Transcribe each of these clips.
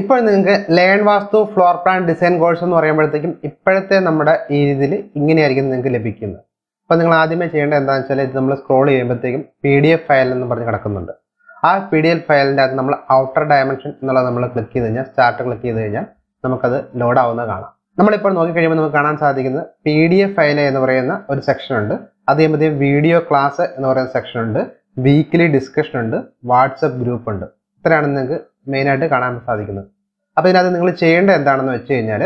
ഇപ്പോൾ നിങ്ങൾക്ക് learn Vastu floor plan design course എന്ന് പറയുമ്പോഴത്തേക്കും ഇപ്പോഴത്തെ നമ്മുടെ ഈ രീതിയിൽ ഇങ്ങനെയായിരിക്കും നിങ്ങൾക്ക് ലഭിക്കുന്നത്. അപ്പോൾ നിങ്ങൾ ആദ്യമേ ചെയ്യേണ്ടത് എന്താണെന്ന് വെച്ചാൽ ഇത് നമ്മൾ സ്ക്രോൾ ചെയ്യുമ്പോഴത്തേക്കും പി ഡി എഫ് ഫയൽ എന്ന് പറഞ്ഞ് കിടക്കുന്നുണ്ട്. ആ പി ഡി എഫ് ഫയലിന്റെ അകത്ത് നമ്മൾ ഔട്ടർ ഡയമെൻഷൻ എന്നുള്ളത് നമ്മൾ ക്ലിക്ക് ചെയ്ത് കഴിഞ്ഞാൽ സ്റ്റാർട്ട് ക്ലിക്ക് ചെയ്ത് കഴിഞ്ഞാൽ നമുക്കത് ലോഡ് ആവുന്ന കാണാം. നമ്മളിപ്പോൾ നോക്കിക്കഴിയുമ്പോൾ നമുക്ക് കാണാൻ സാധിക്കുന്നത് പി ഡി എഫ് ഫയൽ എന്ന് പറയുന്ന ഒരു സെക്ഷൻ ഉണ്ട്. അത് വീഡിയോ ക്ലാസ് എന്ന് പറയുന്ന സെക്ഷൻ ഉണ്ട്. വീക്കിലി ഡിസ്കഷൻ ഉണ്ട്. വാട്സപ്പ് ഗ്രൂപ്പ് ഉണ്ട്. ഇത്രയാണ് നിങ്ങൾക്ക് മെയിനായിട്ട് കാണാൻ സാധിക്കുന്നത്. അപ്പോൾ ഇതിനകത്ത് നിങ്ങൾ ചെയ്യേണ്ടത് എന്താണെന്ന് വെച്ച് കഴിഞ്ഞാൽ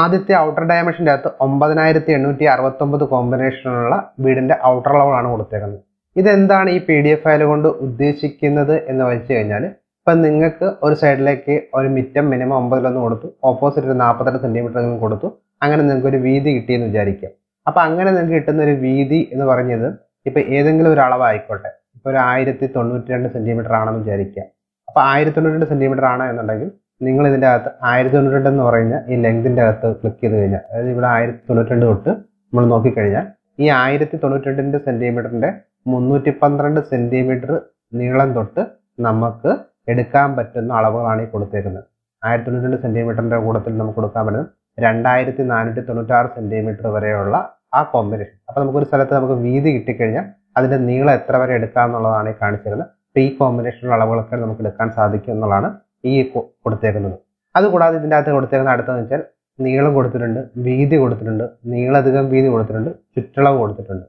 ആദ്യത്തെ ഔട്ടർ ഡയമെൻഷന്റെ അകത്ത് ഒമ്പതിനായിരത്തി എണ്ണൂറ്റി അറുപത്തൊമ്പത് കോമ്പിനേഷനുള്ള വീടിന്റെ ഔട്ടർ അളവാണ് കൊടുത്തേക്കുന്നത്. ഇതെന്താണ് ഈ പി ഡി എഫ് ഫയൽ കൊണ്ട് ഉദ്ദേശിക്കുന്നത് എന്ന് വെച്ച് കഴിഞ്ഞാൽ ഇപ്പം നിങ്ങൾക്ക് ഒരു സൈഡിലേക്ക് ഒരു മിറ്റം മിനിമം ഒമ്പതിലൊന്ന് കൊടുത്തു ഓപ്പോസിറ്റ് ഒരു നാൽപ്പത്തെട്ട് സെന്റിമീറ്റർ കൊടുത്തു അങ്ങനെ നിങ്ങൾക്ക് ഒരു വീതി കിട്ടിയെന്ന് വിചാരിക്കാം. അപ്പോൾ അങ്ങനെ നിങ്ങൾക്ക് കിട്ടുന്ന ഒരു വീതി എന്ന് പറഞ്ഞത് ഇപ്പം ഏതെങ്കിലും ഒരു അളവായിക്കോട്ടെ. ഇപ്പോൾ ഒരു ആയിരത്തി തൊണ്ണൂറ്റി രണ്ട് സെന്റിമീറ്റർ ആണെന്ന് വിചാരിക്കുക അപ്പോൾ ആയിരത്തി തൊണ്ണൂറ്റി സെന്റിമീറ്റർ ആണ് എന്നുണ്ടെങ്കിൽ നിങ്ങൾ ഇതിന്റെ അകത്ത് ആയിരത്തി തൊണ്ണൂറ്റി എന്ന് പറയുന്ന ഈ ലെങ്തിന്റെ അകത്ത് ക്ലിക്ക് ചെയ്ത് കഴിഞ്ഞാൽ അതായത് ഇവിടെ ആയിരത്തി തൊണ്ണൂറ്റി തൊട്ട് നമ്മൾ നോക്കിക്കഴിഞ്ഞാൽ ഈ ആയിരത്തി തൊണ്ണൂറ്റി രണ്ടിന്റെ സെന്റിമീറ്ററിന്റെ മുന്നൂറ്റി പന്ത്രണ്ട് സെന്റിമീറ്റർ നീളം തൊട്ട് നമുക്ക് എടുക്കാൻ പറ്റുന്ന അളവുകളാണ് ഈ കൊടുത്തേക്കുന്നത്. ആയിരത്തി തൊണ്ണൂറ്റി രണ്ട് സെന്റിമീറ്ററിന്റെ കൂടത്തിൽ നമുക്ക് കൊടുക്കാൻ പറ്റുന്നത് രണ്ടായിരത്തി നാനൂറ്റി തൊണ്ണൂറ്റാറ് സെന്റിമീറ്റർ വരെയുള്ള ആ കോമ്പിനേഷൻ അപ്പോൾ നമുക്കൊരു സ്ഥലത്ത് നമുക്ക് വീതി കിട്ടിക്കഴിഞ്ഞാൽ അതിന്റെ നീളം എത്ര വരെ എടുക്കാം എന്നുള്ളതാണ് ഈ കാണിച്ചിരുന്നത് അപ്പോൾ ഈ കോമ്പിനേഷനുള്ള അളവുകളൊക്കെ നമുക്ക് എടുക്കാൻ സാധിക്കും എന്നുള്ളതാണ് ഈ കൊടുത്തേക്കുന്നത്. അതുകൂടാതെ ഇതിന്റെ അകത്ത് കൊടുത്തേക്കുന്ന അടുത്തെന്ന് വെച്ചാൽ നീളം കൊടുത്തിട്ടുണ്ട് വീതി കൊടുത്തിട്ടുണ്ട് നീളധികം വീതി കൊടുത്തിട്ടുണ്ട് ചുറ്റളവ് കൊടുത്തിട്ടുണ്ട്.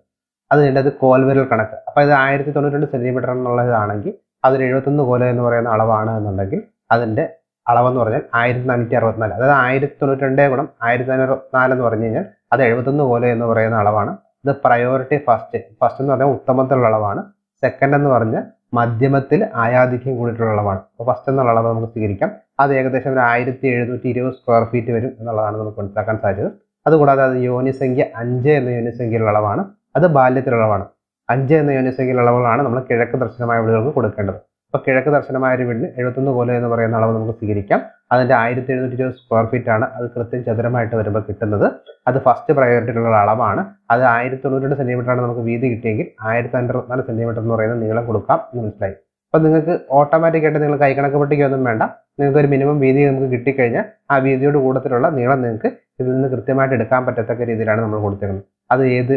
അത് എന്റെ അത് കോൽവിരൽ കണക്ക്. അപ്പോൾ ഇത് ആയിരത്തി തൊണ്ണൂറ്റി സെന്റിമീറ്റർ എന്നുള്ളതാണെങ്കിൽ അതൊരു എഴുപത്തൊന്ന് കോല എന്ന് പറയുന്ന അളവാണ് എന്നുണ്ടെങ്കിൽ അതിന്റെ അളവെന്ന് പറഞ്ഞാൽ ആയിരത്തി നാനൂറ്റി അറുപത്തിനാല് അതായത് ആയിരത്തി തൊണ്ണൂറ്റി രണ്ടേ ഗുണം ആയിരത്തി അറുപത്തിനാല് എന്ന് പറഞ്ഞു കഴിഞ്ഞാൽ അത് എഴുപത്തൊന്ന് കോല എന്ന് പറയുന്ന അളവാണ്. ഇത് പ്രയോറിറ്റി ഫസ്റ്റ് ഫസ്റ്റ് എന്ന് പറഞ്ഞാൽ ഉത്തമത്തിലുള്ള അളവാണ്. സെക്കൻഡ് എന്ന് പറഞ്ഞാൽ മധ്യമത്തിൽ ആയാധിക്യം കൂടിയിട്ടുള്ള അളവാണ് അപ്പോൾ ഫസ്റ്റ് എന്നുള്ള അളവ് നമുക്ക് സ്വീകരിക്കാം. അത് ഏകദേശം ഒരു ആയിരത്തി എഴുന്നൂറ്റി ഇരുപത് സ്ക്വയർ ഫീറ്റ് വരും എന്നുള്ളതാണ് നമുക്ക് മനസ്സിലാക്കാൻ സാധിച്ചത്. അതുകൂടാതെ അത് യോനിസംഖ്യ അഞ്ച് എന്ന യോനിസംഖ്യയിലുള്ള അളവാണ്. അത് ബാല്യത്തിലുള്ള അളവാണ് അഞ്ച് എന്ന യോനിസംഖ്യയിലുള്ള അളവുകളാണ് നമ്മൾ കിഴക്ക് ദർശനമായ വീടുകൾക്ക് കൊടുക്കേണ്ടത്. അപ്പോൾ കിഴക്ക് ദർശനമായ ഒരു വീടിന് എഴുപത്തൊന്ന് കോല എന്ന് പറയുന്ന അളവ് നമുക്ക് സ്വീകരിക്കാം. അതിന്റെ ആയിരത്തി എഴുന്നൂറ്റി ഇരുപത് സ്ക്വയർ ഫീറ്റ് ആണ് അത് കൃത്യം ചതുരമായിട്ട് വരുമ്പോൾ കിട്ടുന്നത്. അത് ഫസ്റ്റ് പ്രയോറിറ്റിയിലുള്ള അളവാണ്. അത് ആയിരത്തി തൊണ്ണൂറ്റി സെന്റിമീറ്റർ ആണ് നമുക്ക് വീതി കിട്ടിയെങ്കിൽ ആയിരത്തി അൻപത്തിനാല് സെന്റിമീറ്റർ എന്ന് പറയുന്ന നീളം കൊടുക്കാം എന്ന് മനസ്സിലായി. അപ്പോൾ നിങ്ങൾക്ക് ഓട്ടോമാറ്റിക്കായിട്ട് നിങ്ങൾ കൈക്കണക്ക് പട്ടികയൊന്നും വേണ്ട. നിങ്ങൾക്ക് ഒരു മിനിമം വീതി നമുക്ക് കിട്ടിക്കഴിഞ്ഞാൽ ആ വീതിയോട് കൂടുതലുള്ള നീളം നിങ്ങൾക്ക് ഇതിൽ നിന്ന് കൃത്യമായിട്ട് എടുക്കാൻ പറ്റത്തക്ക രീതിയിലാണ് നമ്മൾ കൊടുത്തിരുന്നത് അത് ഏത്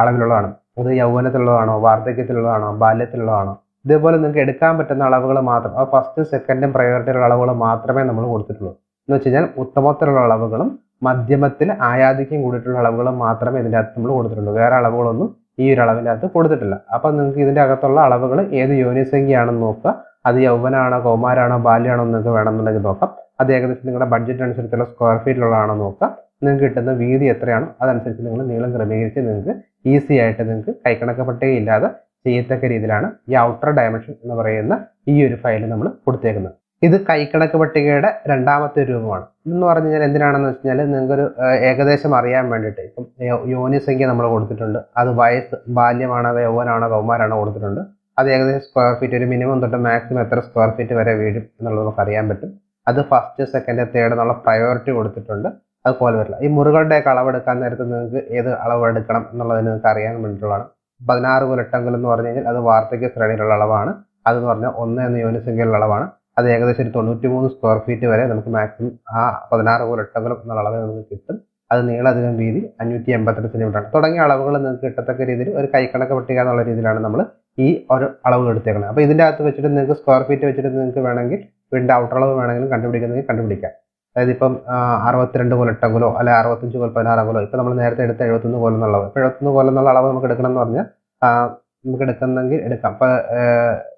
അളവിലുള്ളതാണ്? അത് യൗവനത്തിലുള്ളതാണോ വാർദ്ധക്യത്തിലുള്ളതാണോ ബാല്യത്തിലുള്ളതാണോ? ഇതേപോലെ നിങ്ങൾക്ക് എടുക്കാൻ പറ്റുന്ന അളവുകൾ മാത്രം അത് ഫസ്റ്റ് സെക്കൻഡും പ്രയോറിറ്റിയുള്ള അളവുകൾ മാത്രമേ നമ്മൾ കൊടുത്തിട്ടുള്ളൂ. എന്ന് വെച്ച് കഴിഞ്ഞാൽ ഉത്തമത്തിലുള്ള അളവുകളും മധ്യമത്തിൽ ആയാധിക്യം കൂടിയിട്ടുള്ള അളവുകളും മാത്രമേ ഇതിന്റെ അകത്ത് നമ്മൾ കൊടുത്തിട്ടുള്ളൂ. വേറെ അളവുകളൊന്നും ഈ ഒരു അളവിന്റെ അകത്ത് കൊടുത്തിട്ടില്ല. അപ്പം നിങ്ങൾക്ക് ഇതിന്റെ അകത്തുള്ള അളവുകൾ ഏത് യോനിസംഖ്യയാണെന്ന് നോക്കുക. അത് യൗവനാണോ കൗമാരാണോ ബാല്യമാണോ നിങ്ങൾക്ക് വേണമെന്നുണ്ടെങ്കിൽ നോക്കാം. അത് ഏകദേശം നിങ്ങളുടെ ബഡ്ജറ്റ് അനുസരിച്ചുള്ള സ്ക്വയർ ഫീറ്റിലുള്ളതാണോ നോക്കുക. നിങ്ങൾക്ക് കിട്ടുന്ന വീതി എത്രയാണോ അതനുസരിച്ച് നിങ്ങൾ നീളം ക്രമീകരിച്ച് നിങ്ങൾക്ക് ഈസി ആയിട്ട് നിങ്ങൾക്ക് കൈക്കണക്കപ്പെട്ടേ പട്ടികയില്ലാതെ ചെയ്യത്തക്ക രീതിയിലാണ് ഈ ഔട്ടർ ഡയമെൻഷൻ എന്ന് പറയുന്ന ഈ ഒരു ഫയൽ നമ്മൾ കൊടുത്തേക്കുന്നത്. ഇത് കൈക്കണക്ക് പട്ടികയുടെ രണ്ടാമത്തെ രൂപമാണ്. ഇതെന്ന് പറഞ്ഞു കഴിഞ്ഞാൽ എന്തിനാണെന്ന് വെച്ച് കഴിഞ്ഞാൽ നിങ്ങൾക്കൊരു ഏകദേശം അറിയാൻ വേണ്ടിയിട്ട് ഇപ്പം യോനി സംഖ്യ നമ്മൾ കൊടുത്തിട്ടുണ്ട്. അത് വയസ്സ് ബാല്യമാണോ യൗവനാണോ കൗമാരാണോ കൊടുത്തിട്ടുണ്ട്. അത് ഏകദേശം സ്ക്വയർ ഫീറ്റ് ഒരു മിനിമം തൊട്ട് മാക്സിമം എത്ര സ്ക്വയർ ഫീറ്റ് വരെ വീഴും എന്നുള്ളത് നമുക്ക് അറിയാൻ പറ്റും. അത് ഫസ്റ്റ് സെക്കൻഡ് തേർഡ് എന്നുള്ള പ്രയോറിറ്റി കൊടുത്തിട്ടുണ്ട്. അതുപോലെ വരില്ല. ഈ മുറികളുടെയൊക്കെ അളവെടുക്കാൻ നേരത്ത് നിങ്ങൾക്ക് ഏത് അളവ് എടുക്കണം എന്നുള്ളത് നിങ്ങൾക്ക് അറിയാൻ വേണ്ടിയിട്ടുള്ളതാണ്. പതിനാറ് പുലട്ടങ്കൽ എന്ന് പറഞ്ഞു കഴിഞ്ഞാൽ അത് വാർദ്ധക്യ ശ്രേണിയിലുള്ള അളവാണ്. അതെന്ന് പറഞ്ഞാൽ ഒന്ന് എന്ന യൂണിസംഖ്യയിലുള്ള അളവാണ്. അത് ഏകദേശം ഒരു തൊണ്ണൂറ്റി മൂന്ന് സ്ക്വയർ ഫീറ്റ് വരെ നമുക്ക് മാക്സിമം ആ പതിനാറ് കുലട്ടങ്കലം എന്നുള്ള അളവ് നമുക്ക് കിട്ടും. അത് നീളധികം വീതി അഞ്ഞൂറ്റി എൺപത്തെട്ട് സെന്റിമീറ്റർ ആണ്. തുടങ്ങിയ അളവുകൾ നിങ്ങൾക്ക് കിട്ടത്തക്ക രീതിയിൽ ഒരു കൈക്കണക്ക് പട്ടിക എന്നുള്ള രീതിയിലാണ് നമ്മൾ ഈ ഒരു അളവ് എടുത്തേക്കുന്നത് അപ്പോൾ ഇതിന്റെ അകത്ത് വെച്ചിട്ട് നിങ്ങൾക്ക് സ്ക്വയർ ഫീറ്റ് വെച്ചിട്ട് നിങ്ങൾക്ക് വേണമെങ്കിൽ വീടിന്റെ ഔട്ടർ അളവ് വേണമെങ്കിലും കണ്ടുപിടിക്കുന്നെങ്കിൽ കണ്ടുപിടിക്കാം. അതായത് ഇപ്പം അറുപത്തിരണ്ട് കൊലട്ടങ്കിലോ അല്ലെ അറുപത്തഞ്ച് കൊൽ പതിനാറ് കൊലോ ഇപ്പം നമ്മൾ നേരത്തെ എടുത്ത എഴുപത്തൊന്ന് കൊല്ലം എന്നുള്ള അളവ് എഴുപത്തൊന്ന് കൊല്ലം എന്നുള്ള അളവ് നമുക്ക് എടുക്കണം എന്ന് പറഞ്ഞാൽ നമുക്ക് എടുക്കുന്നെങ്കിൽ എടുക്കാം. അപ്പം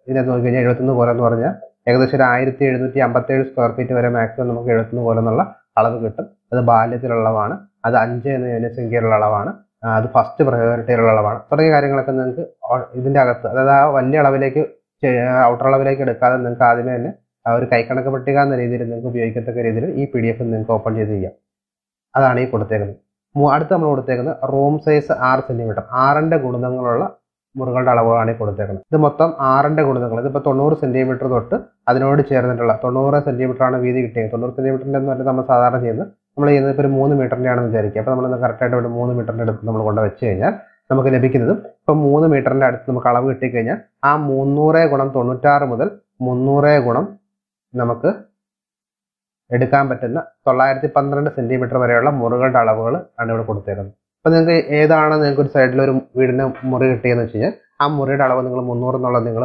ഇതിനകത്ത് നോക്കിക്കഴിഞ്ഞാൽ എഴുപത്തൊന്ന് കൊല്ലം എന്ന് പറഞ്ഞാൽ ഏകദേശം ഒരു ആയിരത്തി എഴുന്നൂറ്റി അമ്പത്തേഴ് സ്ക്വയർ ഫീറ്റ് വരെ മാക്സിമം നമുക്ക് എഴുപത്തൊന്ന് കൊല്ലം എന്നുള്ള അളവ് കിട്ടും. അത് ബാല്യത്തിലുള്ള അളവാണ് അത് അഞ്ച് എന്ന സംഖ്യയിലുള്ള അളവാണ്. അത് ഫസ്റ്റ് പ്രയോറിറ്റിയിലുള്ള അളവാണ്. തുടങ്ങിയ കാര്യങ്ങളൊക്കെ നിങ്ങൾക്ക് ഇതിന്റെ അകത്ത് അതായത് ആ വലിയ അളവിലേക്ക് ഔട്ടർ അളവിലേക്ക് എടുക്കാതെ നിങ്ങൾക്ക് ആദ്യമേ തന്നെ ആ ഒരു കൈക്കണക്ക് പട്ടിക എന്ന രീതിയിൽ നിങ്ങൾക്ക് ഉപയോഗിക്കത്തക്ക രീതിയിൽ ഈ പി ഡി എഫ് നിങ്ങൾക്ക് ഓപ്പൺ ചെയ്ത് ചെയ്യാം. അതാണ് ഈ കൊടുത്തേക്കുന്നത്. അടുത്ത് നമ്മൾ കൊടുത്തേക്കുന്നത് റൂം സൈസ് ആറ് സെന്റിമീറ്റർ ആറിന്റെ ഗുണിതങ്ങളുള്ള മുറികളുടെ അളവുകളാണ് ഈ കൊടുത്തേക്കുന്നത്. ഇത് മൊത്തം ആറിന്റെ ഗുണിതങ്ങൾ ഇതിപ്പോൾ തൊണ്ണൂറ് സെന്റിമീറ്റർ തൊട്ട് അതിനോട് ചേർന്നിട്ടുള്ള തൊണ്ണൂറ് ആണ് വീതി കിട്ടിയത്. തൊണ്ണൂറ് സെന്റിമീറ്ററിന്റെ എന്ന് പറഞ്ഞാൽ നമ്മൾ സാധാരണ ചെയ്യുന്നത്. നമ്മൾ ചെയ്യുന്നത് ഇപ്പോൾ ഒരു മൂന്ന് മീറ്ററിന്റെ ആണെന്ന് വിചാരിക്കുക. അപ്പോൾ നമ്മൾ കറക്റ്റായിട്ട് ഒരു മൂന്ന് മീറ്ററിന്റെ അടുത്ത് നമ്മൾ കൊണ്ട് വെച്ച് കഴിഞ്ഞാൽ നമുക്ക് ലഭിക്കുന്നതും ഇപ്പം മൂന്ന് മീറ്ററിന്റെ അടുത്ത് നമുക്ക് അളവ് കിട്ടിക്കഴിഞ്ഞാൽ ആ മുന്നൂറ് ഗുണം തൊണ്ണൂറ്റാറ് മുതൽ മുന്നൂറ് ഗുണം നമുക്ക് എടുക്കാൻ പറ്റുന്ന തൊള്ളായിരത്തി പന്ത്രണ്ട് സെന്റിമീറ്റർ വരെയുള്ള മുറികളുടെ അളവുകൾ ആണ് ഇവിടെ കൊടുത്തേക്കുന്നത് അപ്പോൾ നിങ്ങൾക്ക് ഏതാണ് നിങ്ങൾക്ക് ഒരു സൈഡിൽ ഒരു വീടിന് മുറി കിട്ടിയെന്ന് വെച്ച് കഴിഞ്ഞാൽ ആ മുറിയുടെ അളവ് നിങ്ങൾ മുന്നൂറ് എന്നുള്ളത് നിങ്ങൾ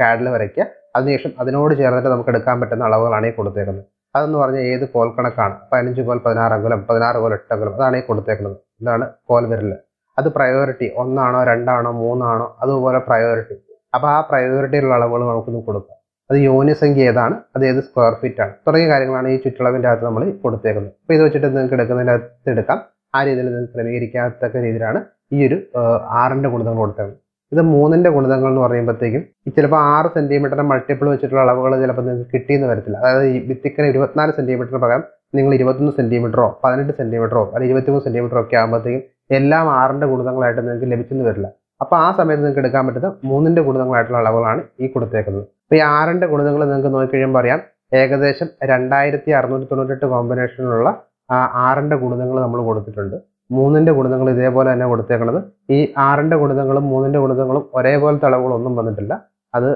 കാഡിൽ വരയ്ക്കുക. അതിനുശേഷം അതിനോട് ചേർന്നിട്ട് നമുക്ക് എടുക്കാൻ പറ്റുന്ന അളവുകളാണ് ഈ കൊടുത്തേക്കുന്നത് അതെന്ന് പറഞ്ഞാൽ ഏത് കോൽ കണക്കാണ്? പതിനഞ്ച് കോൽ പതിനാറ് അംഗലം പതിനാറ് കോൽ എട്ട് അംഗലം അതാണ് ഈ കൊടുത്തേക്കുന്നത്. ഇതാണ് കോൽ വിരൽ അത് പ്രയോറിറ്റി ഒന്നാണോ രണ്ടാണോ മൂന്നാണോ അതുപോലെ പ്രയോറിറ്റി അപ്പോൾ ആ പ്രയോറിറ്റിയിലുള്ള അളവുകൾ നമുക്കൊന്ന് കൊടുക്കാം. അത് യോനിസംഖ്യ ഏതാണ്? അത് ഏത് സ്ക്വയർ ഫീറ്റ് ആണ്? തുടങ്ങിയ കാര്യങ്ങളാണ് ഈ ചുറ്റളവിന്റെ അകത്ത് നമ്മൾ കൊടുത്തേക്കുന്നത്. അപ്പോൾ ഇത് വെച്ചിട്ട് നിങ്ങൾക്ക് എടുക്കുന്നതിന്റെ അകത്ത് എടുക്കാം. ആ രീതിയിൽ നിങ്ങൾക്ക് ക്രമീകരിക്കാത്തക്ക രീതിയിലാണ് ഈ ഒരു ആറിന്റെ ഗുണിതങ്ങൾ കൊടുത്തേക്കുന്നത്. ഇത് മൂന്നിന്റെ ഗുണിതങ്ങൾ എന്ന് പറയുമ്പോഴത്തേക്കും ചിലപ്പോൾ ആറ് സെന്റിമീറ്ററിന് മൾട്ടിപ്പിൾ വെച്ചിട്ടുള്ള അളവുകൾ ചിലപ്പോൾ നിങ്ങൾക്ക് കിട്ടിയെന്ന് വരത്തില്ല. അതായത് ഈ ഭിത്തിക്കര ഇരുപത്തിനാല് സെന്റിമീറ്ററിന് പകരം നിങ്ങൾ ഇരുപത്തൊന്ന് സെന്റിമീറ്ററോ പതിനെട്ട് സെന്റിമീറ്ററോ അല്ലെങ്കിൽ ഇരുപത്തിമൂന്ന് സെന്റിമീറ്ററോ ഒക്കെ ആകുമ്പോഴത്തേക്കും എല്ലാം ആറിന്റെ ഗുണിതങ്ങളായിട്ട് നിങ്ങൾക്ക് ലഭിച്ചെന്ന് വരില്ല. അപ്പോൾ ആ സമയത്ത് നിങ്ങൾക്ക് എടുക്കാൻ പറ്റുന്ന മൂന്നിന്റെ ഗുണിതങ്ങളായിട്ടുള്ള അളവുകളാണ് ഈ കൊടുത്തേക്കുന്നത്. അപ്പോൾ ഈ ആറിന്റെ ഗുണിതങ്ങൾ നിങ്ങൾക്ക് നോക്കിക്കഴിയുമ്പോൾ അറിയാം. ഏകദേശം രണ്ടായിരത്തി അറുന്നൂറ്റി തൊണ്ണൂറ്റെട്ട് കോമ്പിനേഷനിലുള്ള ആറിന്റെ ഗുണിതങ്ങൾ നമ്മൾ കൊടുത്തിട്ടുണ്ട്. മൂന്നിന്റെ ഗുണിതങ്ങൾ ഇതേപോലെ തന്നെ കൊടുത്തേക്കുന്നത് ഈ ആറിന്റെ ഗുണിതങ്ങളും മൂന്നിന്റെ ഗുണിതങ്ങളും ഒരേപോലത്തെ അളവുകളൊന്നും വന്നിട്ടില്ല. അത്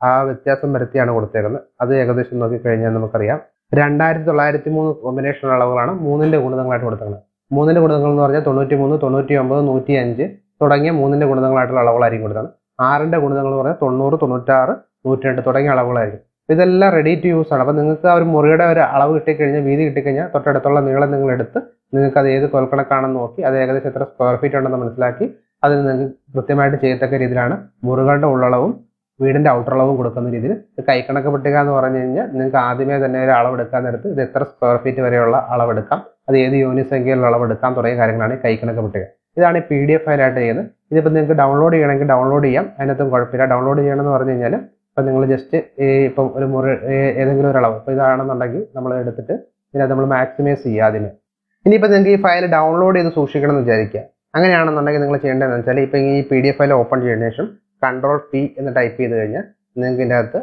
ആ വ്യത്യാസം വരുത്തിയാണ് കൊടുത്തേക്കുന്നത്. അത് ഏകദേശം നോക്കിക്കഴിഞ്ഞാൽ നമുക്കറിയാം. രണ്ടായിരത്തി തൊള്ളായിരത്തി മൂന്ന് കോമ്പിനേഷൻ അളവുകളാണ് മൂന്നിന്റെ ഗുണിതങ്ങളായിട്ട് കൊടുത്തേക്കുന്നത് മൂന്നിന്റെ ഗുണിതങ്ങൾ എന്ന് പറഞ്ഞാൽ തൊണ്ണൂറ്റി മൂന്ന് തൊണ്ണൂറ്റി ഒമ്പത് നൂറ്റി അഞ്ച് തുടങ്ങിയ മൂന്നിന്റെ ഗുണിതങ്ങളായിട്ടുള്ള അളവുകളായിരിക്കും കൊടുക്കുന്നത് ആറിന്റെ ഗുണിതങ്ങൾ എന്ന് പറഞ്ഞാൽ തൊണ്ണൂറ് തൊണ്ണൂറ്റാറ് നൂറ്റി രണ്ട് തുടങ്ങിയ അളവുകളായിരിക്കും. ഇതെല്ലാം റെഡി ടു യൂസ് ആണ്. അപ്പോൾ നിങ്ങൾക്ക് ആ ഒരു മുറിയുടെ ഒരു അളവ് കിട്ടിക്കഴിഞ്ഞാൽ വീതി കിട്ടിക്കഴിഞ്ഞാൽ തൊട്ടടുത്തുള്ള നീളം നിങ്ങൾ എടുത്ത് നിങ്ങൾക്ക് അത് ഏത് കൊൽക്കണക്കാണെന്ന് നോക്കി അത് ഏകദേശം എത്ര സ്ക്വയർ ഫീറ്റ് ഉണ്ടെന്ന് മനസ്സിലാക്കി അതിന് നിങ്ങൾക്ക് കൃത്യമായിട്ട് ചെയ്യത്തക്ക രീതിയിലാണ് മുറികളുടെ ഉള്ളളവും വീടിന്റെ ഔട്ടറളവും കൊടുക്കുന്ന രീതിയിൽ. ഇത് കൈക്കണക്ക് പട്ടിക എന്ന് പറഞ്ഞു കഴിഞ്ഞാൽ നിങ്ങൾക്ക് ആദ്യമേ തന്നെ ഒരു അളവെടുക്കാൻ നേരത്ത് ഇത് എത്ര സ്ക്വയർ ഫീറ്റ് വരെയുള്ള അളവെടുക്കാം അത് ഏത് യൂണിറ്റ് സംഖ്യയിലുള്ള അളവെടുക്കാം തുടങ്ങിയ കാര്യങ്ങളാണ് ഈ കൈക്കണക്ക് പട്ടിക. ഇതാണ് ഈ പി ഡി എഫ് ഫയലായിട്ട് ചെയ്യുന്നത്. ഇതിപ്പോൾ നിങ്ങൾക്ക് ഡൗൺലോഡ് ചെയ്യണമെങ്കിൽ ഡൗൺലോഡ് ചെയ്യാം. അതിനകത്തും കുഴപ്പമില്ല. ഡൗൺലോഡ് ചെയ്യണമെന്ന് പറഞ്ഞു കഴിഞ്ഞാൽ ഇപ്പം നിങ്ങൾ ജസ്റ്റ് ഇപ്പം ഒരു മുറി ഏതെങ്കിലും ഒരു അളവ് ഇപ്പോൾ ഇതാണെന്നുണ്ടെങ്കിൽ നമ്മൾ എടുത്തിട്ട് ഇതിനകത്ത് നമ്മൾ മാക്സിമൈസ് ചെയ്യുക അതിന്. ഇനിയിപ്പോൾ നിങ്ങൾക്ക് ഈ ഫയൽ ഡൗൺലോഡ് ചെയ്ത് സൂക്ഷിക്കണം എന്ന് വിചാരിക്കുക. അങ്ങനെയാണെന്നുണ്ടെങ്കിൽ നിങ്ങൾ ചെയ്യേണ്ടതെന്ന് വെച്ചാൽ ഇപ്പം ഈ P D F file open ചെയ്തതിനു ശേഷം കൺട്രോൾ പി എന്ന് ടൈപ്പ് ചെയ്ത് കഴിഞ്ഞാൽ നിങ്ങൾക്ക് ഇതിന്റെ അകത്ത്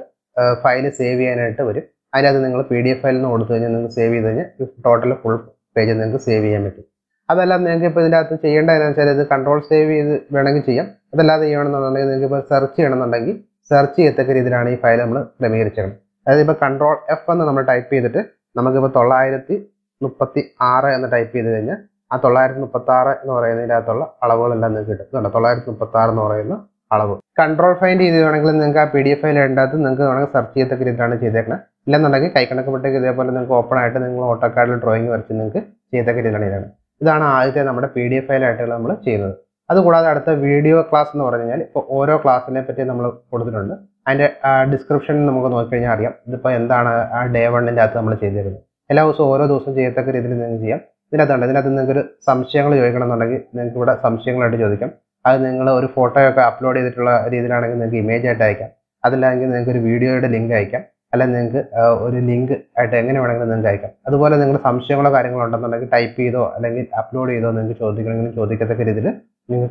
ഫയൽ സേവ് ചെയ്യാനായിട്ട് വരും. അതിനകത്ത് നിങ്ങൾ പി ഡി എഫ് ഫയൽ എന്ന് കൊടുത്തു കഴിഞ്ഞാൽ നിങ്ങൾക്ക് സേവ് ചെയ്ത് കഴിഞ്ഞാൽ ടോട്ടൽ ഫുൾ പേജ് നിങ്ങൾക്ക് സേവ് ചെയ്യാൻ പറ്റും. അതെല്ലാം നിങ്ങൾക്ക് ഇപ്പോൾ ഇതിന്റെ അകത്ത് ചെയ്യേണ്ടതെന്ന് വെച്ചാൽ ഇത് കൺട്രോൾ സേവ് ചെയ്ത് വേണമെങ്കിൽ ചെയ്യാം. അതല്ലാതെ ചെയ്യണമെന്നുണ്ടെങ്കിൽ നിങ്ങൾക്ക് ഇപ്പോൾ സെർച്ച് ചെയ്യണമെന്നുണ്ടെങ്കിൽ സെർച്ച് ചെയ്യത്തക്ക രീതിയിലാണ് ഈ ഫയൽ നമ്മൾ ക്രമീകരിച്ചേക്കുന്നത് അതായത് ഇപ്പോൾ കൺട്രോൾ എഫ് എന്ന് നമ്മൾ ടൈപ്പ് ചെയ്തിട്ട് നമുക്കിപ്പോൾ തൊള്ളായിരത്തി മുപ്പത്തി ആറ് എന്ന് ടൈപ്പ് ചെയ്ത് കഴിഞ്ഞാൽ ആ തൊള്ളായിരത്തി മുപ്പത്തി ആറ് എന്ന് പറയുന്നതിന്റെ അകത്തുള്ള അളവുകളെല്ലാം നിങ്ങൾക്ക് കിട്ടും. കണ്ടോ? തൊള്ളായിരത്തി മുപ്പത്തി ആറ് എന്ന് പറയുന്ന അളവ്. കൺട്രോൾ ഫൈൻഡ് ചെയ്ത് വേണമെങ്കിൽ നിങ്ങൾക്ക് ആ പി ഡി എഫ് ഫയൽ അതിനകത്ത് നിങ്ങൾക്ക് വേണമെങ്കിൽ സെർച്ച് ചെയ്യത്തക്ക രീതിയിലാണ് ചെയ്തേക്കുന്നത് ഇല്ലെന്നുണ്ടെങ്കിൽ കൈക്കണക്ക് പട്ടിക ഇതേപോലെ നിങ്ങൾക്ക് ഓപ്പൺ ആയിട്ട് നിങ്ങൾ ഓട്ടോ കാർഡിൽ ഡ്രോയിങ് വരച്ച് നിങ്ങൾക്ക് ചെയ്തക്ക രീതിയിലാണ് ഇതാണ് ഇതാണ് ആദ്യത്തെ നമ്മുടെ പി ഡി എഫ് ഫയലായിട്ടുള്ള നമ്മൾ ചെയ്യുന്നത്. അതുകൂടാതെ അടുത്ത വീഡിയോ ക്ലാസ് എന്ന് പറഞ്ഞു കഴിഞ്ഞാൽ ഇപ്പോൾ ഓരോ ക്ലാസ്സിനെ പറ്റി നമ്മൾ കൊടുത്തിട്ടുണ്ട്. അതിന്റെ ഡിസ്ക്രിപ്ഷനിൽ നമുക്ക് നോക്കിക്കഴിഞ്ഞാൽ അറിയാം. ഇതിപ്പോൾ എന്താണ് ആ ഡേ വണ്ണിന്റെ അകത്ത് നമ്മൾ ചെയ്തിരുന്നത്. എല്ലാ ദിവസവും ഓരോ ദിവസവും ചെയ്യത്തക്ക രീതിയിൽ നിങ്ങൾക്ക് ചെയ്യാം. ഇതിനകത്തുണ്ട് ഇതിനകത്ത് നിങ്ങൾക്ക് ഒരു സംശയങ്ങൾ ചോദിക്കണമെന്നുണ്ടെങ്കിൽ നിങ്ങൾക്ക് ഇവിടെ സംശയങ്ങളായിട്ട് ചോദിക്കാം. അത് നിങ്ങൾ ഒരു ഫോട്ടോയൊക്കെ അപ്ലോഡ് ചെയ്തിട്ടുള്ള രീതിയിലാണെങ്കിൽ നിങ്ങൾക്ക് ഇമേജ് ആയിട്ട് അയക്കാം. അതല്ലെങ്കിൽ നിങ്ങൾക്ക് ഒരു വീഡിയോയുടെ ലിങ്ക് അയക്കാം. അല്ലെങ്കിൽ നിങ്ങൾക്ക് ഒരു ലിങ്ക് ആയിട്ട് എങ്ങനെ വേണമെങ്കിലും നിങ്ങൾക്ക് അയക്കാം. അതുപോലെ നിങ്ങൾ സംശയങ്ങളോ കാര്യങ്ങളോ ഉണ്ടെന്നുണ്ടെങ്കിൽ ടൈപ്പ് ചെയ്തോ അല്ലെങ്കിൽ അപ്ലോഡ് ചെയ്തോ നിങ്ങൾക്ക് ചോദിക്കണമെങ്കിലും ചോദിക്കത്തക്ക രീതിയിൽ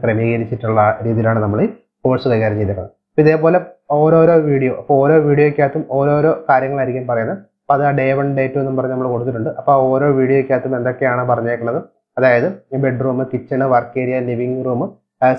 ക്രമീകരിച്ചിട്ടുള്ള രീതിയിലാണ് നമ്മൾ കോഴ്സ് കൈകാര്യം ചെയ്തിട്ടുള്ളത്. അപ്പോൾ ഇതേപോലെ ഓരോരോ വീഡിയോ അപ്പോൾ ഓരോ വീഡിയോയ്ക്കകത്തും ഓരോരോ കാര്യങ്ങളായിരിക്കും പറയുന്നത്. അപ്പോൾ അത് ആ ഡേ വൺ ഡേ ടു എന്നും പറഞ്ഞ് നമ്മൾ കൊടുത്തിട്ടുണ്ട്. അപ്പോൾ ഓരോ വീഡിയോയ്ക്കകത്തും എന്തൊക്കെയാണ് പറഞ്ഞേക്കുന്നത്? അതായത് ഈ bedroom kitchen work area living room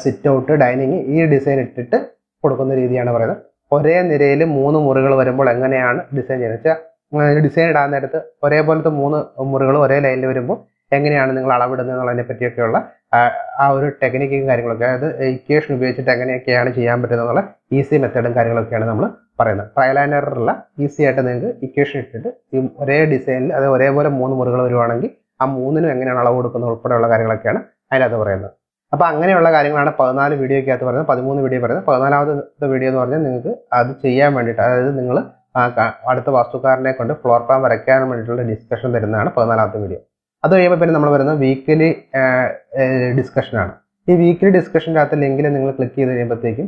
sit out dining ഈ ഡിസൈൻ ഇട്ടിട്ട് കൊടുക്കുന്ന രീതിയാണ് പറയുന്നത്. ഒരേ നിരയിൽ മൂന്ന് മുറികൾ വരുമ്പോൾ എങ്ങനെയാണ് ഡിസൈൻ ചെയ്യുന്നത്? വെച്ചാൽ ഡിസൈൻ ഇടാൻ നേരത്ത് ഒരേപോലത്തെ മൂന്ന് മുറികൾ ഒരേ ലൈനിൽ വരുമ്പോൾ എങ്ങനെയാണ് നിങ്ങൾ അളവിടുന്നത് എന്നുള്ളതിനെ പറ്റിയൊക്കെയുള്ള ആ, ഒരു ടെക്നിക്കും കാര്യങ്ങളൊക്കെ അതായത് ഇക്വേഷൻ ഉപയോഗിച്ചിട്ട് എങ്ങനെയൊക്കെയാണ് ചെയ്യാൻ പറ്റുന്നത് എന്നുള്ള ഈസി മെത്തേഡും കാര്യങ്ങളൊക്കെയാണ് നമ്മൾ പറയുന്നത്. ട്രയൽ ആൻഡ് എററല്ല ഈസി ആയിട്ട് നിങ്ങൾക്ക് ഇക്വേഷൻ ഇട്ടിട്ട് ഈ ഒരേ ഡിസൈനിൽ അതായത് ഒരേപോലെ മൂന്ന് മുറികൾ വരുവാണെങ്കിൽ ആ മൂന്നിനും എങ്ങനെയാണ് അളവ് കൊടുക്കുന്നത് ഉൾപ്പെടെയുള്ള കാര്യങ്ങളൊക്കെയാണ് അതിനകത്ത് പറയുന്നത്. അപ്പോൾ അങ്ങനെയുള്ള കാര്യങ്ങളാണ് പതിനാല് വീഡിയോയ്ക്കകത്ത് പറയുന്നത് പതിമൂന്ന് വീഡിയോ പറയുന്നത്. പതിനാലാമത്തെ വീഡിയോ എന്ന് പറഞ്ഞാൽ നിങ്ങൾക്ക് അത് ചെയ്യാൻ വേണ്ടിയിട്ട് അതായത് നിങ്ങൾ അടുത്ത വാസ്തുക്കാരനെ കൊണ്ട് ഫ്ലോർ പ്ലാൻ വരയ്ക്കാൻ വേണ്ടിയിട്ടുള്ള ഡിസ്കഷൻ തരുന്നതാണ് പതിനാലാമത്തെ വീഡിയോ. അത് കഴിയുമ്പോൾ പിന്നെ നമ്മൾ വരുന്നത് വീക്കിലി ഡിസ്കഷനാണ് ഈ വീക്കിലി ഡിസ്കഷന്റെ അകത്ത് ലിങ്കിൽ നിങ്ങൾ ക്ലിക്ക് ചെയ്ത് കഴിയുമ്പോഴത്തേക്കും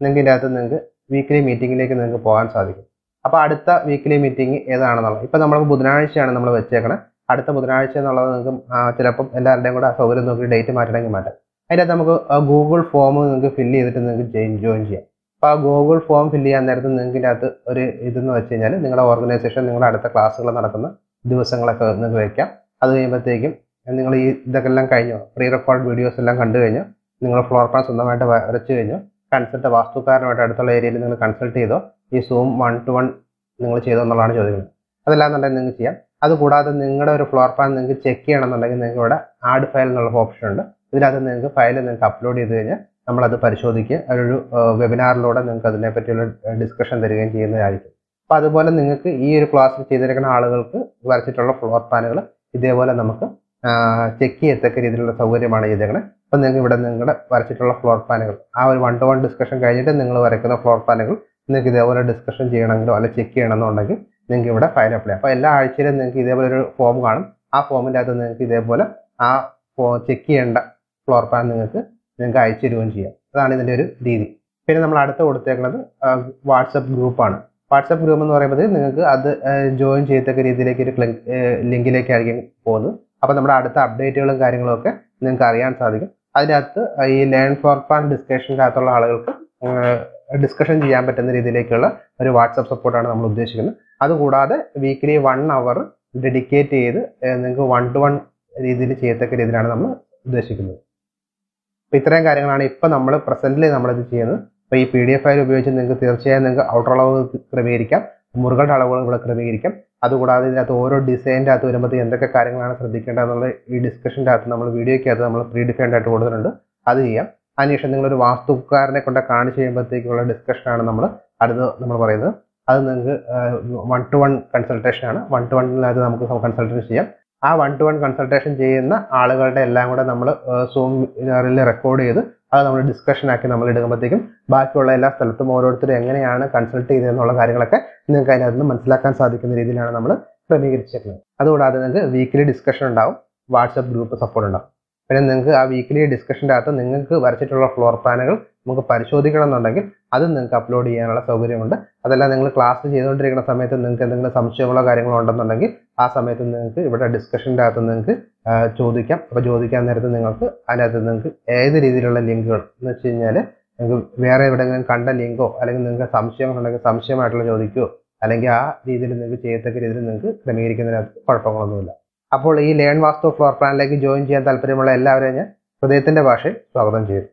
നിങ്ങൾക്ക് അകത്ത് നിങ്ങൾക്ക് വീക്കിലി മീറ്റിങ്ങിലേക്ക് നിങ്ങൾക്ക് പോകാൻ സാധിക്കും. അപ്പോൾ അടുത്ത വീക്കിലി മീറ്റിംഗ് ഏതാണെന്നുള്ളത്. ഇപ്പോൾ നമ്മൾ ബുധനാഴ്ചയാണ് നമ്മൾ വെച്ചേക്കണത് അടുത്ത ബുധനാഴ്ച എന്നുള്ളത് നിങ്ങൾക്ക് ചിലപ്പം എല്ലാവരുടെയും കൂടെ സൗകര്യം നോക്കി ഡേറ്റ് മാറ്റണമെങ്കിൽ മാറ്റാം. അതിന്റെ അകത്ത് നമുക്ക് ഗൂഗിൾ ഫോം നിങ്ങൾക്ക് ഫില്ല് ചെയ്തിട്ട് നിങ്ങൾക്ക് ജോയിൻ ചെയ്യാം. അപ്പോൾ ആ ഗൂഗിൾ ഫോം ഫില്ല് ചെയ്യാൻ നേരത്ത് നിങ്ങൾക്ക് അകത്ത് ഒരു ഇതെന്ന് വെച്ച് കഴിഞ്ഞാൽ നിങ്ങളുടെ ഓർഗനൈസേഷൻ നിങ്ങളുടെ അടുത്ത ക്ലാസ്സുകൾ നടക്കുന്ന ദിവസങ്ങളൊക്കെ നിങ്ങൾക്ക് വയ്ക്കാം അത് കഴിയുമ്പോഴത്തേക്കും നിങ്ങൾ ഈ ഇതൊക്കെ എല്ലാം കഴിഞ്ഞോ. പ്രീ റെക്കോർഡ് വീഡിയോസ് എല്ലാം കണ്ടു കഴിഞ്ഞു. നിങ്ങൾ ഫ്ലോർ പ്ലാൻ സ്വന്തമായിട്ട് വരച്ചു കഴിഞ്ഞു. കൺസൾട്ട് വാസ്തുക്കാരനുമായിട്ട് അടുത്തുള്ള ഏരിയയിൽ നിങ്ങൾ കൺസൾട്ട് ചെയ്തോ ഈ സൂം വൺ ടു വൺ നിങ്ങൾ ചെയ്തോ എന്നുള്ളതാണ് ചോദിക്കുന്നത് അതല്ലാന്നുണ്ടെങ്കിൽ നിങ്ങൾക്ക് ചെയ്യാം. അതുകൂടാതെ നിങ്ങളുടെ ഒരു ഫ്ലോർ പ്ലാൻ നിങ്ങൾക്ക് ചെക്ക് ചെയ്യണമെന്നുണ്ടെങ്കിൽ നിങ്ങൾക്ക് ഇവിടെ ആഡ് ഫയൽ എന്നുള്ള ഓപ്ഷൻ ഉണ്ട്. ഇതിനകത്ത് നിങ്ങൾക്ക് ഫയൽ നിങ്ങൾക്ക് അപ്ലോഡ് ചെയ്ത് കഴിഞ്ഞാൽ നമ്മളത് പരിശോധിക്കുക. അതൊരു വെബിനാറിലൂടെ നിങ്ങൾക്ക് അതിനെ പറ്റിയുള്ള ഡിസ്കഷൻ തരികയും ചെയ്യുന്നതായിരിക്കും. അപ്പോൾ അതുപോലെ നിങ്ങൾക്ക് ഈ ഒരു ക്ലാസ്സിൽ ചെയ്തിരിക്കുന്ന ആളുകൾക്ക് വരച്ചിട്ടുള്ള ഫ്ലോർ പ്ലാനുകൾ ഇതേപോലെ നമുക്ക് ചെക്ക് ചെയ്യത്തക്ക രീതിയിലുള്ള സൗകര്യമാണ് ചെയ്തേക്കണേ അപ്പം നിങ്ങൾക്ക് ഇവിടെ നിങ്ങളുടെ വരച്ചിട്ടുള്ള ഫ്ലോർ പ്ലാനുകൾ ആ ഒരു വൺ ടു വൺ ഡിസ്കഷൻ കഴിഞ്ഞിട്ട് നിങ്ങൾ വരയ്ക്കുന്ന ഫ്ലോർ പ്ലാനുകൾ നിങ്ങൾക്ക് ഇതേപോലെ ഡിസ്കഷൻ ചെയ്യണമെങ്കിലോ അല്ലെങ്കിൽ ചെക്ക് ചെയ്യണമെന്നുണ്ടെങ്കിൽ നിങ്ങൾക്ക് ഇവിടെ ഫയൽ അപ്ലൈ അപ്പോൾ എല്ലാ ആഴ്ചയിലും നിങ്ങൾക്ക് ഇതേപോലെ ഒരു ഫോം കാണും. ആ ഫോമിന്റെ അകത്ത് നിങ്ങൾക്ക് ഇതേപോലെ ആ ചെക്ക് ചെയ്യേണ്ട ഫ്ലോർ പ്ലാൻ നിങ്ങൾക്ക് നിങ്ങൾക്ക് അയച്ചു തരുകയും ചെയ്യാം. അതാണ് ഇതിന്റെ ഒരു രീതി. പിന്നെ നമ്മൾ അടുത്ത് കൊടുത്തേക്കുന്നത് വാട്സപ്പ് ഗ്രൂപ്പാണ് വാട്സപ്പ് ഗ്രൂപ്പ് എന്ന് പറയുമ്പോൾ നിങ്ങൾക്ക് അത് ജോയിൻ ചെയ്യത്തക്ക രീതിയിലേക്ക് ഒരു ലിങ്കിലേക്കായിരിക്കും പോകുന്നത്. അപ്പോൾ നമ്മുടെ അടുത്ത അപ്ഡേറ്റുകളും കാര്യങ്ങളൊക്കെ നിങ്ങൾക്ക് അറിയാൻ സാധിക്കും. അതിനകത്ത് ഈ ലേൺ ഫോർ ഫാൻ ഡിസ്കഷന്റെ അകത്തുള്ള ആളുകൾക്ക് ഡിസ്കഷൻ ചെയ്യാൻ പറ്റുന്ന രീതിയിലേക്കുള്ള ഒരു വാട്സപ്പ് സപ്പോർട്ടാണ് നമ്മൾ ഉദ്ദേശിക്കുന്നത്. അതുകൂടാതെ വീക്കിലി വൺ അവർ ഡെഡിക്കേറ്റ് ചെയ്ത് നിങ്ങൾക്ക് വൺ ടു വൺ രീതിയിൽ ചെയ്യത്തക്ക രീതിയിലാണ് നമ്മൾ ഉദ്ദേശിക്കുന്നത്. അപ്പം ഇത്രയും കാര്യങ്ങളാണ് ഇപ്പം നമ്മൾ പ്രസന്റിൽ നമ്മളിത് ചെയ്യുന്നത്. അപ്പോൾ ഈ പി ഡി എഫ് ഫയൽ ഉപയോഗിച്ച് നിങ്ങൾക്ക് തീർച്ചയായും നിങ്ങൾക്ക് ഔട്ടർ അളവ് ക്രമീകരിക്കാം മുറുകളുടെ അളവുകൾ ഇവിടെ ക്രമീകരിക്കാം. അതുകൂടാതെ ഇതിനകത്ത് ഓരോ ഡിസൈനിന്റെ അകത്ത് വരുമ്പോഴത്തേക്ക് എന്തൊക്കെ കാര്യങ്ങളാണ് ശ്രദ്ധിക്കേണ്ടതെന്നുള്ള ഈ ഡിസ്കഷന്റെ അകത്ത് നമ്മൾ വീഡിയോയ്ക്കകത്ത് നമ്മൾ പ്രീ ഡിഫൈൻഡ് ആയിട്ട് കൊടുത്തിട്ടുണ്ട്. അത് ചെയ്യാം. അതിനുശേഷം നിങ്ങളൊരു വാസ്തുക്കാരനെ കൊണ്ട് കാണിച്ച് കഴിയുമ്പോഴത്തേക്കുള്ള ഡിസ്കഷനാണ് നമ്മൾ അടുത്ത് നമ്മൾ പറയുന്നത്. അത് നിങ്ങൾക്ക് വൺ ടു വൺ കൺസൾട്ടേഷൻ ആണ്. വൺ ടു വണ്ണിനകത്ത് നമുക്ക് കൺസൾട്ടേഷൻ ചെയ്യാം. ആ വൺ ടു വൺ കൺസൾട്ടേഷൻ ചെയ്യുന്ന ആളുകളുടെ എല്ലാം കൂടെ നമ്മൾ സൂം റെക്കോർഡ് ചെയ്ത് അത് നമ്മൾ ഡിസ്കഷൻ ആക്കി നമ്മൾ എടുക്കുമ്പോഴത്തേക്കും ബാക്കിയുള്ള എല്ലാ സ്ഥലത്തും ഓരോരുത്തരും എങ്ങനെയാണ് കൺസൾട്ട് ചെയ്തതെന്നുള്ള കാര്യങ്ങളൊക്കെ നിങ്ങൾക്ക് അതിനകത്ത് നിന്ന് മനസ്സിലാക്കാൻ സാധിക്കുന്ന രീതിയിലാണ് നമ്മൾ ക്രമീകരിച്ചിരുന്നത് അതുകൂടാതെ നിങ്ങൾക്ക് വീക്കിലി ഡിസ്കഷൻ ഉണ്ടാവും വാട്സപ്പ് ഗ്രൂപ്പ് സപ്പോർട്ട് ഉണ്ടാവും. പിന്നെ നിങ്ങൾക്ക് ആ വീക്കിലി ഡിസ്കഷന്റെ അകത്ത് നിങ്ങൾക്ക് വരച്ചിട്ടുള്ള ഫ്ലോർ പ്ലാനുകൾ നമുക്ക് പരിശോധിക്കണം എന്നുണ്ടെങ്കിൽ അത് നിങ്ങൾക്ക് അപ്ലോഡ് ചെയ്യാനുള്ള സൗകര്യമുണ്ട്. അതല്ല നിങ്ങൾ ക്ലാസ് ചെയ്തുകൊണ്ടിരിക്കുന്ന സമയത്ത് നിങ്ങൾക്ക് എന്തെങ്കിലും സംശയങ്ങളോ കാര്യങ്ങളോ ഉണ്ടെന്നുണ്ടെങ്കിൽ ആ സമയത്ത് നിങ്ങൾക്ക് ഇവിടെ ഡിസ്കഷന്റെ അകത്ത് നിങ്ങൾക്ക് ചോദിക്കാം. അപ്പോൾ ചോദിക്കാൻ നേരത്ത് നിങ്ങൾക്ക് അതിനകത്ത് നിങ്ങൾക്ക് ഏത് രീതിയിലുള്ള ലിങ്കുകൾ എന്ന് വെച്ച് കഴിഞ്ഞാൽ നിങ്ങൾക്ക് വേറെ എവിടെയെങ്കിലും കണ്ട ലിങ്കോ അല്ലെങ്കിൽ നിങ്ങൾക്ക് സംശയങ്ങളുണ്ടെങ്കിൽ സംശയമായിട്ടുള്ള ചോദിക്കുകയോ അല്ലെങ്കിൽ ആ രീതിയിൽ നിങ്ങൾക്ക് ചെയ്യത്തക്ക രീതിയിൽ നിങ്ങൾക്ക് ക്രമീകരിക്കുന്നതിനകത്ത് കുഴപ്പങ്ങളൊന്നുമില്ല. അപ്പോൾ ഈ ലേൺ വാസ്തു ഫ്ലോർ പ്ലാനിലേക്ക് ജോയിൻ ചെയ്യാൻ താല്പര്യമുള്ള എല്ലാവരെയും ഞാൻ ഹൃദയത്തിന്റെ ഭാഷയിൽ സ്വാഗതം ചെയ്യുന്നു.